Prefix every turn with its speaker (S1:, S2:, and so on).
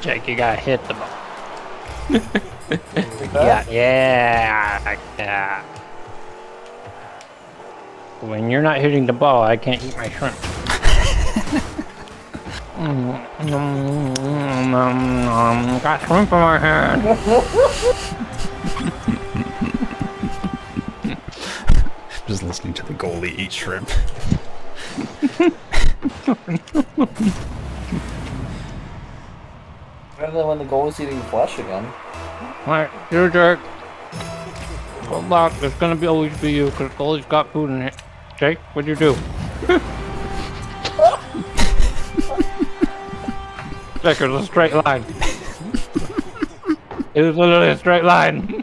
S1: Jake, you gotta hit the ball. yeah, yeah, yeah. When you're not hitting the ball, I can't eat my shrimp. Mm, mm, mm, mm, Got shrimp in my hand.
S2: Just listening to the goalie eat shrimp.
S3: And then when the goal is eating flesh again.
S1: Alright, you're a jerk. Hold on, it's gonna be always be you, because goalie's got food in it. Jake, what'd you do? Jake, it was a straight line. it was literally a straight line.